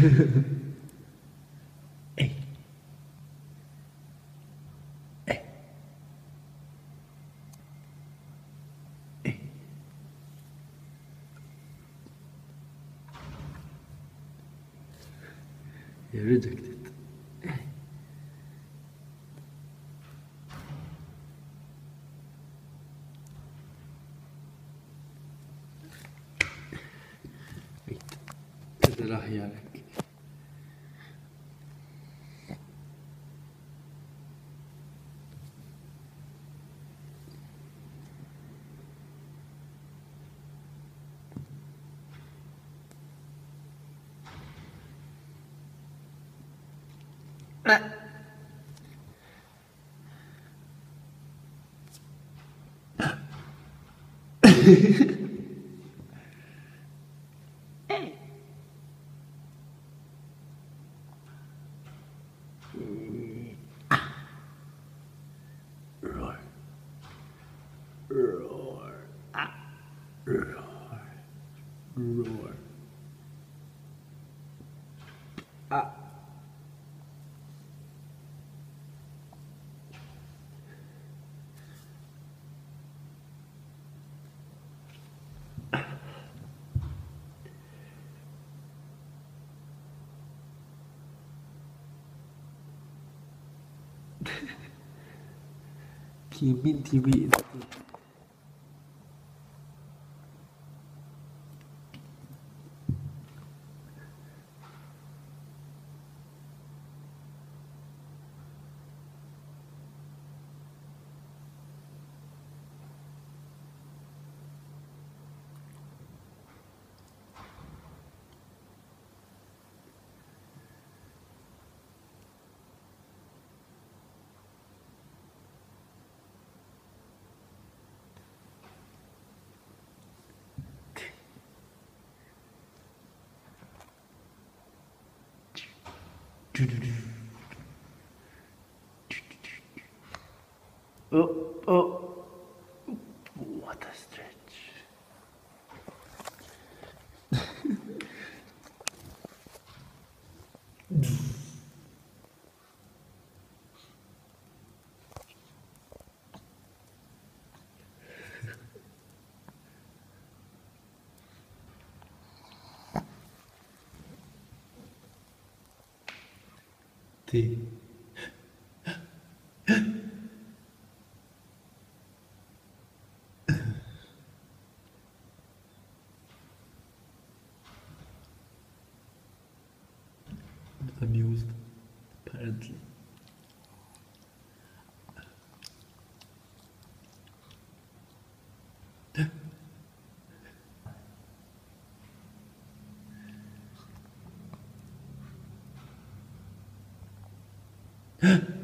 Hey. Hey. Hey. You rejected. Wait. كده راح يالك Roar. Roar. Ah. คีบินทีวี Oh, oh. What a stretch. T. Amused, apparently. huh?